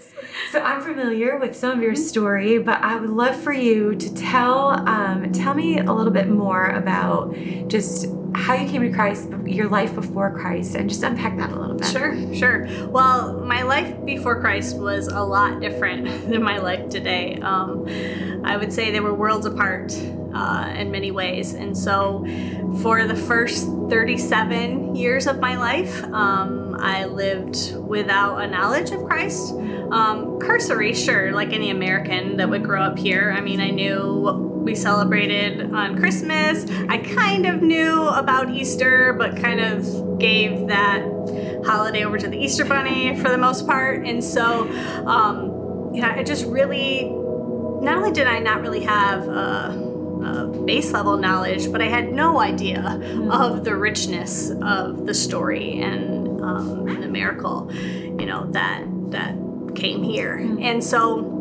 So I'm familiar with some of your story, but I would love for you to tell um, tell me a little bit more about just how you came to Christ, your life before Christ, and just unpack that a little bit. Sure, sure. Well, my life before Christ was a lot different than my life today. Um, I would say they were worlds apart uh, in many ways. And so, for the first 37 years of my life, um, I lived without a knowledge of Christ. Um, cursory, sure, like any American that would grow up here. I mean, I knew we celebrated on Christmas. I kind of knew about Easter, but kind of gave that holiday over to the Easter Bunny for the most part. And so, um, yeah, I just really, not only did I not really have a, a base level knowledge, but I had no idea mm. of the richness of the story and um, the miracle, you know, that that came here. And so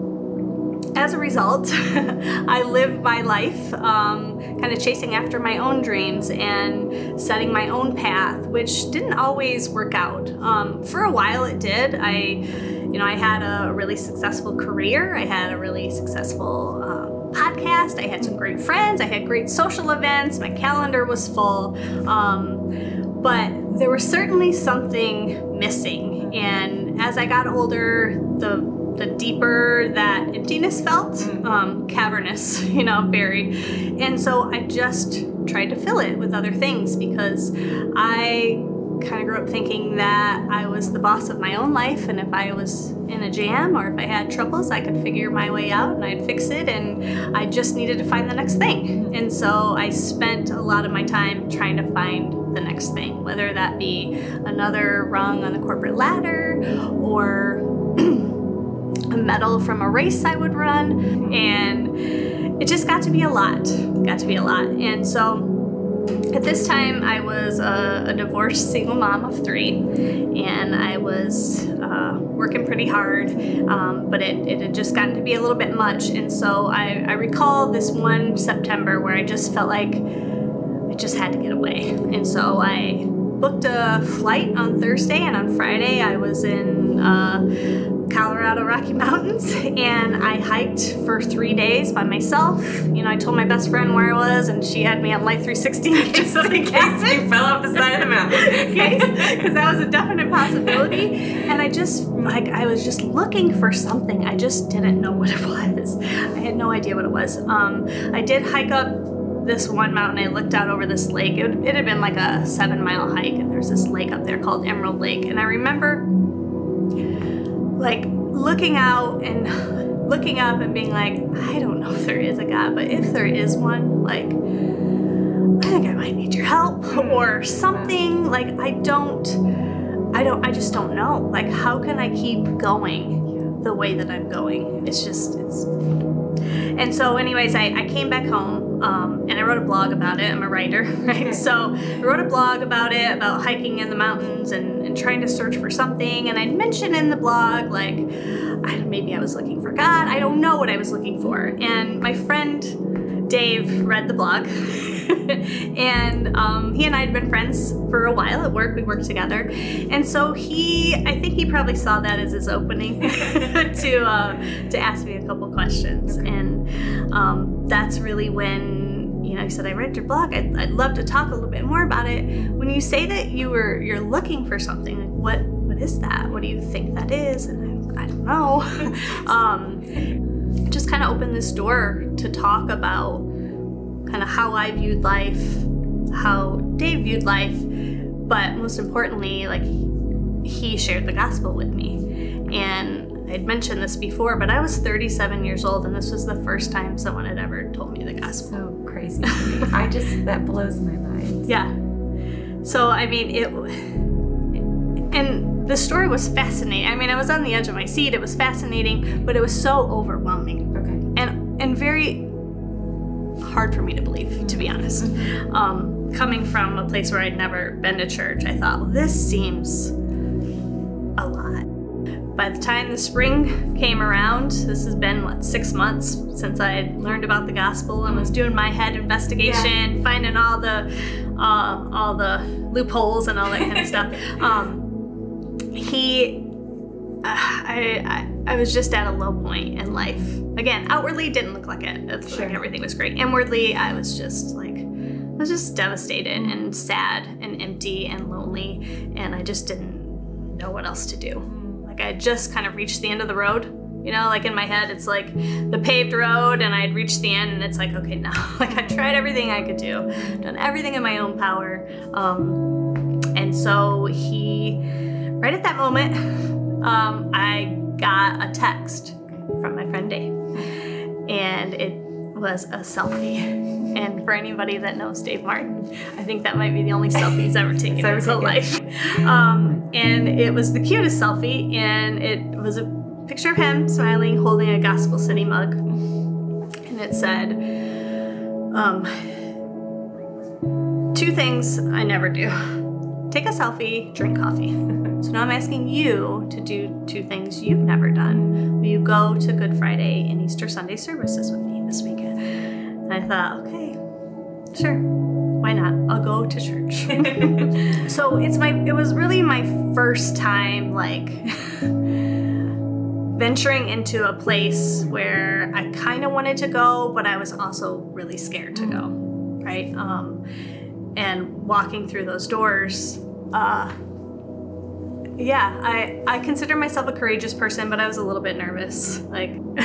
as a result, I lived my life um, kind of chasing after my own dreams and setting my own path, which didn't always work out. Um, for a while it did. I, you know, I had a really successful career. I had a really successful um, podcast. I had some great friends. I had great social events. My calendar was full. Um, but there was certainly something missing. And as I got older, the the deeper that emptiness felt, mm. um, cavernous, you know, very. And so I just tried to fill it with other things because I kind of grew up thinking that I was the boss of my own life, and if I was in a jam or if I had troubles, I could figure my way out and I'd fix it, and I just needed to find the next thing. And so I spent a lot of my time trying to find the next thing, whether that be another rung on the corporate ladder or a medal from a race I would run, and it just got to be a lot. Got to be a lot. And so at this time, I was a, a divorced single mom of three, and I was uh, working pretty hard, um, but it, it, had just gotten to be a little bit much. And so I, I recall this one September where I just felt like just had to get away. And so I booked a flight on Thursday, and on Friday I was in uh, Colorado Rocky Mountains and I hiked for three days by myself. You know, I told my best friend where I was and she had me on Life 360 just in case you fell off the side of the mountain. Because that was a definite possibility. And I just, like, I was just looking for something. I just didn't know what it was. I had no idea what it was. Um, I did hike up this one mountain, I looked out over this lake. It, it, had been like a seven mile hike, and there's this lake up there called Emerald Lake. And I remember like looking out and looking up and being like, I don't know if there is a God, but if there is one, like, I think I might need your help hmm. or something. Like, I don't, I don't, I just don't know. Like, how can I keep going the way that I'm going? It's just, it's, and so anyways, I, I came back home um, and I wrote a blog about it. I'm a writer, right? So I wrote a blog about it, about hiking in the mountains and trying to search for something and I'd mention in the blog like I, maybe I was looking for God. I don't know what I was looking for. And my friend Dave read the blog and um, he and I had been friends for a while at work. We worked together. And so he, I think he probably saw that as his opening to, uh, to ask me a couple questions. And um, that's really when you know, he said, I read your blog. I'd, I'd love to talk a little bit more about it. When you say that you were you're looking for something, what what is that? What do you think that is? And I, I don't know. um, just kind of opened this door to talk about kind of how I viewed life, how Dave viewed life, but most importantly, like he shared the gospel with me. And I'd mentioned this before, but I was 37 years old, and this was the first time someone had ever told me the gospel. So crazy. I just that blows my mind. Yeah. So I mean it, and the story was fascinating. I mean, I was on the edge of my seat. It was fascinating, but it was so overwhelming. Okay. And and very hard for me to believe, to be honest. Um, coming from a place where I'd never been to church, I thought, well, this seems. By the time the spring came around, this has been, what, six months since I learned about the gospel and was doing my head investigation, yeah. finding all the, uh, all the loopholes and all that kind of stuff. Um, he, I, I I was just at a low point in life. Again, outwardly didn't look like it. It Sure. like everything was great. Inwardly, I was just like I was just devastated and sad and empty and lonely, and I just didn't know what else to do. Like I had just kind of reached the end of the road. You know, like in my head, it's like the paved road, and I'd reached the end, and it's like, okay, now, like I tried everything I could do, done everything in my own power. Um, and so he, right at that moment, um, I got a text from my friend Dave, and it was a selfie. And for anybody that knows Dave Martin, I think that might be the only selfie he's ever taken in his whole life. Um, and it was the cutest selfie, and it was a picture of him smiling, holding a Gospel City mug, and it said, um, two things I never do take a selfie, drink coffee. So now I'm asking you to do two things you've never done. Will you go to Good Friday and Easter Sunday services with me this weekend? And I thought, okay, sure, why not? I'll go to church. so it's my, it was really my first time like venturing into a place where I kind of wanted to go, but I was also really scared to go, right? Um, and walking through those doors, uh, yeah, I I consider myself a courageous person, but I was a little bit nervous. Like,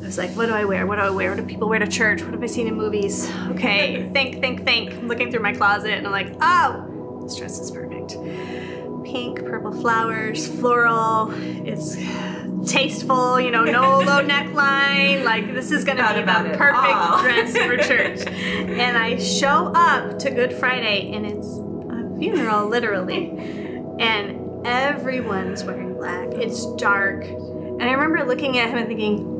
I was like, what do I wear? What do I wear? What do people wear to church? What have I seen in movies? Okay, think, think, think. I'm looking through my closet, and I'm like, oh, this dress is perfect. Pink, purple flowers, floral. It's tasteful, you know, no low neckline. Like this is gonna Thought be about the perfect all. dress for church. And I show up to Good Friday, and it's a funeral, literally, and everyone's wearing black. It's dark, and I remember looking at him and thinking, "You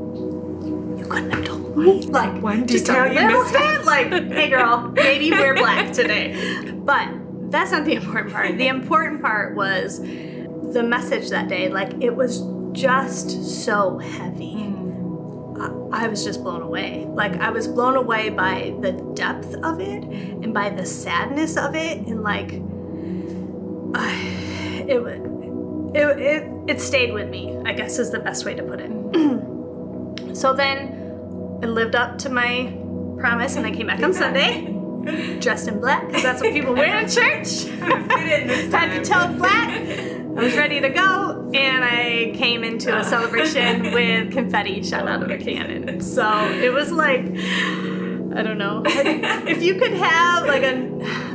couldn't have told me." Like just a detail you little missed bit, like, "Hey, girl, maybe wear black today." But that's not the important part. The important part was the message that day. Like it was just so heavy. Hmm. I, I was just blown away. Like I was blown away by the depth of it and by the sadness of it and like I it it it, it stayed with me. I guess is the best way to put it. Hmm. so then I lived up to my promise and I came back on Sunday dressed in black because that's what people wear in church. In to tell black. I was ready to go, and I came into a celebration with confetti shot out of a cannon. So it was like, I don't know, if you could have like a,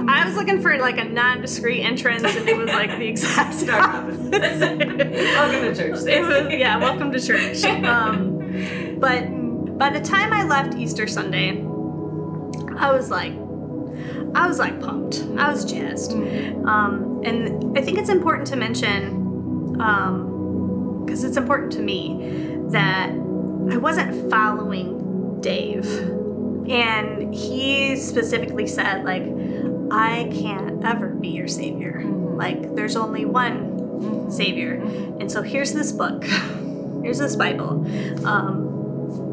I was looking for like a non-discreet entrance, and it was like the exact opposite. Welcome to church. It was, yeah, welcome to church. Um, but by the time I left Easter Sunday, I was like, I was like pumped. I was jazzed. Um, and I think it's important to mention, because it's important to me, that I wasn't following Dave. And he specifically said, like, I can't ever be your savior. Like, there's only one savior. And so here's this book. Here's this Bible. Um,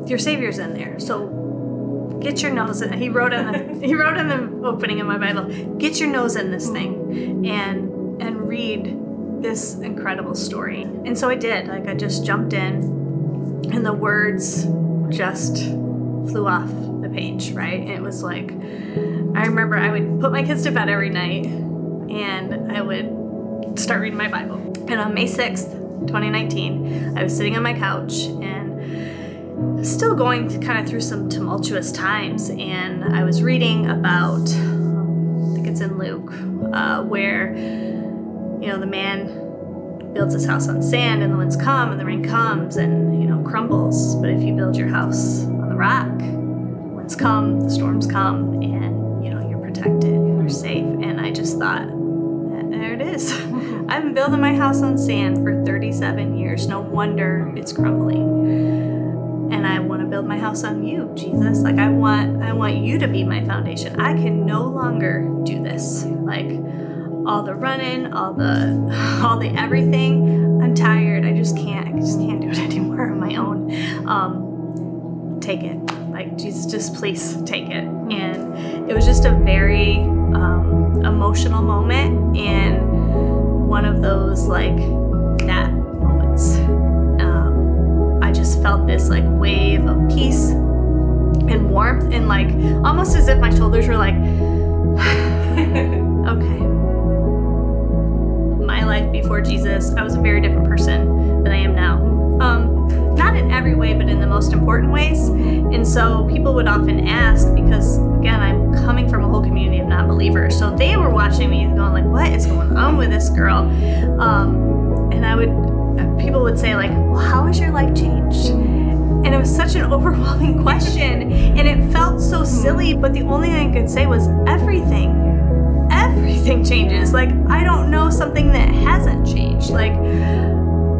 your savior's in there. So get your nose in. He wrote in the he wrote in the opening of my Bible. Get your nose in this thing and and read this incredible story. And so I did. Like I just jumped in, and the words just flew off the page. Right. It was like I remember I would put my kids to bed every night, and I would start reading my Bible. And on May sixth, 2019, I was sitting on my couch and still going kind of through some tumultuous times, and I was reading about, I think it's in Luke, uh, where you know the man builds his house on sand, and the winds come, and the rain comes, and you know crumbles. But if you build your house on the rock, the winds come, the storms come, and you know you're protected, you're safe. And I just thought, there it is. I've been building my house on sand for 37 years. No wonder it's crumbling want to build my house on you, Jesus. Like I want I want you to be my foundation. I can no longer do this. Like all the running, all the all the everything. I'm tired. I just can't I just can't do it anymore on my own. Um take it. Like Jesus just please take it. And it was just a very um, emotional moment and one of those like felt this like wave of peace and warmth and like almost as if my shoulders were like okay. My life before jesus i was a very different person than i am now. Um, not in every way but in the most important ways. And so people would often ask because again i'm coming from a whole community of non-believers. So they were watching me and going like what is going on with this girl? Um, and i would people would say like well how has your life changed? And it was such an overwhelming question and it felt so hmm. silly but the only thing i could say was everything everything changes. Like i don't know something that hasn't changed. Like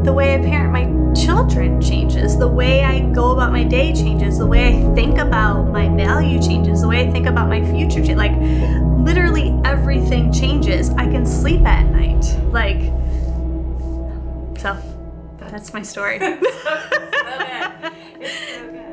the way i parent my children changes. The way i go about my day changes. The way i think about my value changes. The way i think about my future changes. like literally everything changes. I can sleep at night. Like so that's my story. so, so, so